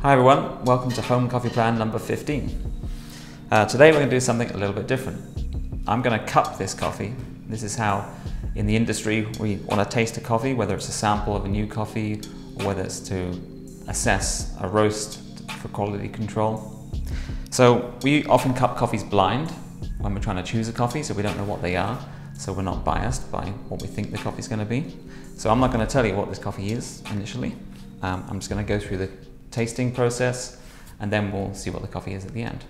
Hi everyone, welcome to Home Coffee Plan number 15. Uh, today we're going to do something a little bit different. I'm going to cup this coffee. This is how in the industry we want to taste a coffee, whether it's a sample of a new coffee or whether it's to assess a roast for quality control. So we often cup coffees blind when we're trying to choose a coffee, so we don't know what they are, so we're not biased by what we think the coffee is going to be. So I'm not going to tell you what this coffee is initially. Um, I'm just going to go through the tasting process and then we'll see what the coffee is at the end.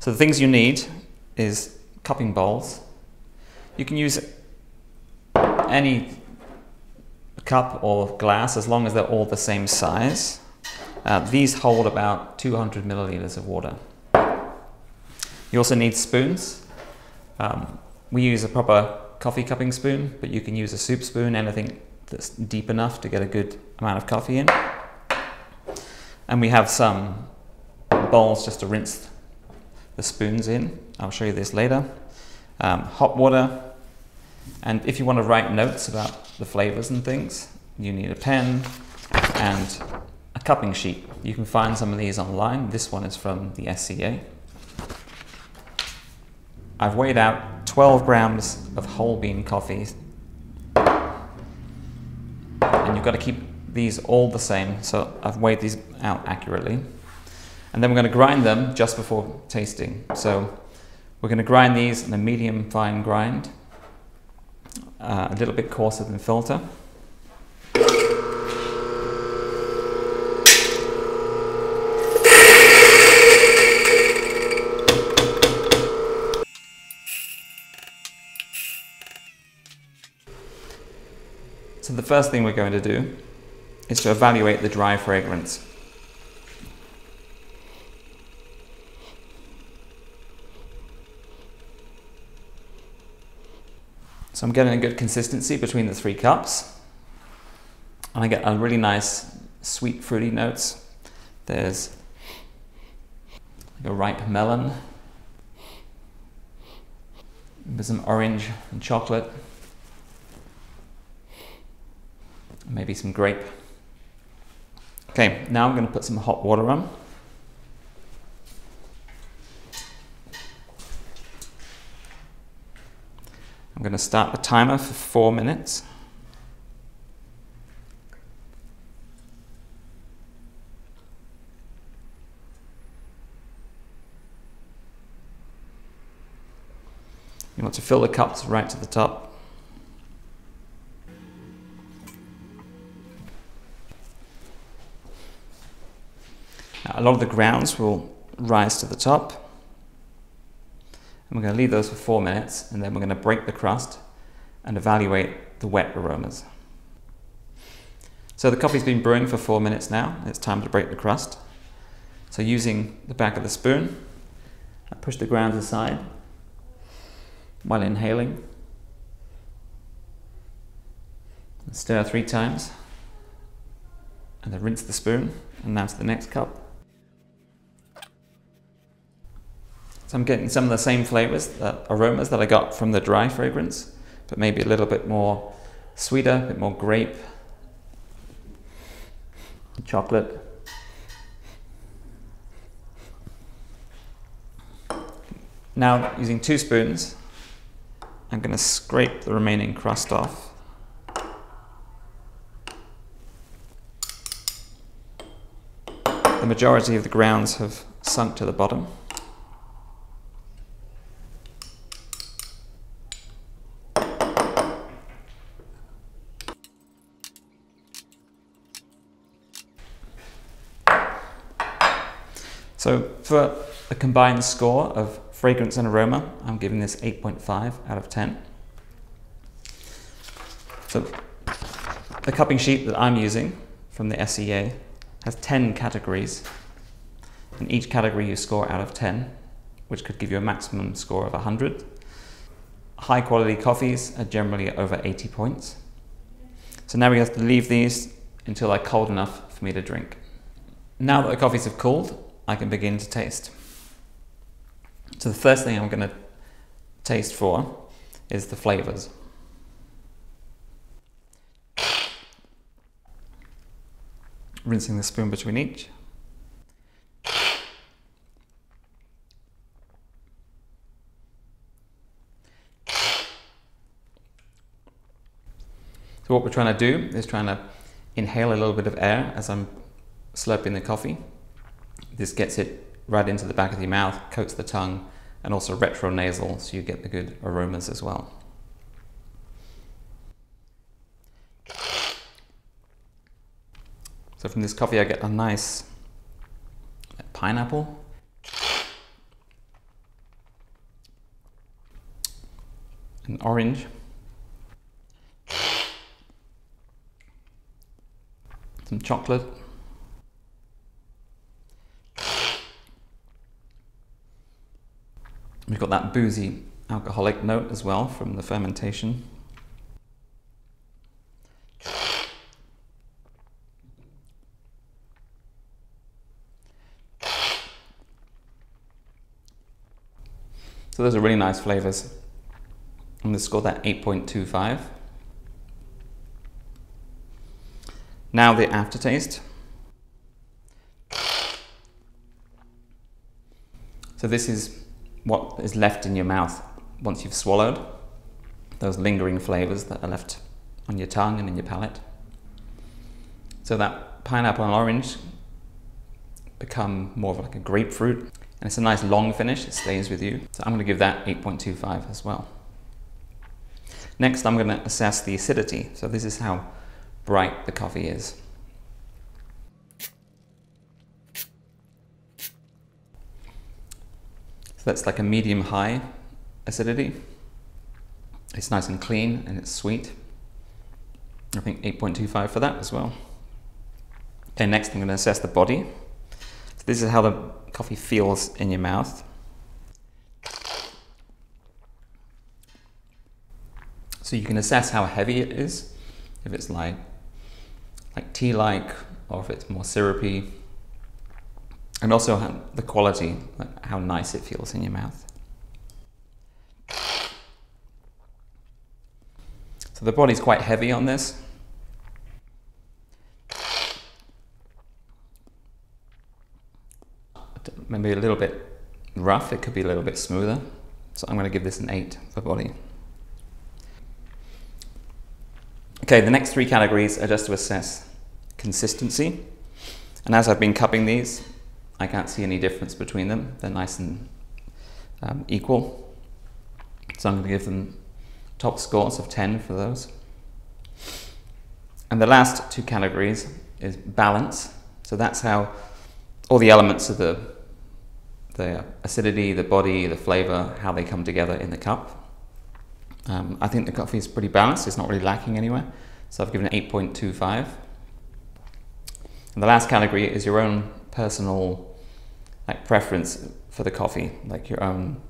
So the things you need is cupping bowls. You can use any cup or glass as long as they're all the same size. Uh, these hold about 200 milliliters of water. You also need spoons. Um, we use a proper coffee cupping spoon, but you can use a soup spoon, anything that's deep enough to get a good amount of coffee in. And we have some bowls just to rinse the spoons in. I'll show you this later. Um, hot water, and if you want to write notes about the flavors and things, you need a pen and a cupping sheet. You can find some of these online. This one is from the SCA. I've weighed out 12 grams of whole bean coffee. And you've got to keep these all the same. So I've weighed these out accurately. And then we're going to grind them just before tasting. So we're going to grind these in a medium fine grind, uh, a little bit coarser than filter. So the first thing we're going to do is to evaluate the dry fragrance. So I'm getting a good consistency between the three cups. And I get a really nice sweet fruity notes. There's like a ripe melon. There's some orange and chocolate. Maybe some grape. Okay, now I'm going to put some hot water on. I'm going to start the timer for four minutes. You want to fill the cups right to the top. A lot of the grounds will rise to the top. And we're going to leave those for four minutes and then we're going to break the crust and evaluate the wet aromas. So the coffee's been brewing for four minutes now. It's time to break the crust. So using the back of the spoon, I push the grounds aside while inhaling. Stir three times and then rinse the spoon and now to the next cup. So I'm getting some of the same flavors, the aromas that I got from the dry fragrance, but maybe a little bit more sweeter, a bit more grape, chocolate. Now, using two spoons, I'm going to scrape the remaining crust off. The majority of the grounds have sunk to the bottom. So for a combined score of fragrance and aroma, I'm giving this 8.5 out of 10. So the cupping sheet that I'm using from the SCA has 10 categories. In each category you score out of 10, which could give you a maximum score of 100. High quality coffees are generally over 80 points. So now we have to leave these until they're cold enough for me to drink. Now that the coffees have cooled, I can begin to taste. So the first thing I'm going to taste for is the flavors. rinsing the spoon between each. So what we're trying to do is trying to inhale a little bit of air as I'm slurping the coffee. This gets it right into the back of your mouth, coats the tongue, and also retronasal, so you get the good aromas as well. So from this coffee I get a nice pineapple. An orange. some chocolate. We've got that boozy alcoholic note as well from the fermentation. So those are really nice flavors. I'm going to score that 8.25. Now the aftertaste. So this is what is left in your mouth once you've swallowed. Those lingering flavors that are left on your tongue and in your palate. So that pineapple and orange become more of like a grapefruit and it's a nice long finish, it stays with you. So I'm gonna give that 8.25 as well. Next, I'm gonna assess the acidity. So this is how bright the coffee is. That's like a medium high acidity. It's nice and clean and it's sweet. I think 8.25 for that as well. Okay, next I'm going to assess the body. So this is how the coffee feels in your mouth. So you can assess how heavy it is, if it's like like tea-like or if it's more syrupy. And also the quality, like how nice it feels in your mouth. So the body's quite heavy on this. Maybe a little bit rough, it could be a little bit smoother. So I'm going to give this an 8 for body. Okay, the next three categories are just to assess consistency. And as I've been cupping these, I can't see any difference between them. They're nice and um, equal. So I'm going to give them top scores of 10 for those. And the last two categories is balance. So that's how all the elements of the, the acidity, the body, the flavor, how they come together in the cup. Um, I think the coffee is pretty balanced, it's not really lacking anywhere. So I've given it 8.25. And the last category is your own personal like preference for the coffee, like your own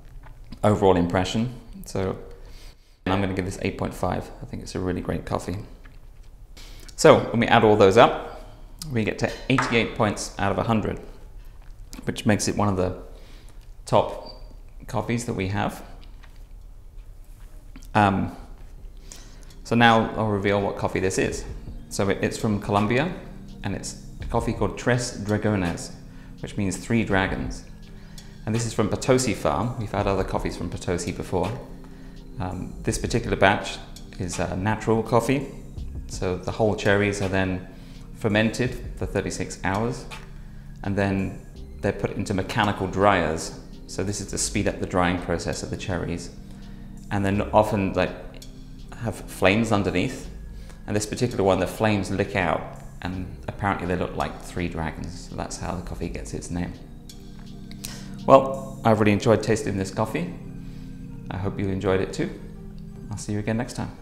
overall impression. So I'm going to give this 8.5. I think it's a really great coffee. So when we add all those up, we get to 88 points out of 100, which makes it one of the top coffees that we have. Um, so now I'll reveal what coffee this is. So it's from Colombia and it's coffee called Tres Dragones, which means three dragons. And this is from Potosi Farm. We've had other coffees from Potosi before. Um, this particular batch is a natural coffee. So the whole cherries are then fermented for 36 hours and then they're put into mechanical dryers. So this is to speed up the drying process of the cherries and then often like have flames underneath. And this particular one, the flames lick out and apparently they look like three dragons. So that's how the coffee gets its name. Well, I've really enjoyed tasting this coffee. I hope you enjoyed it too. I'll see you again next time.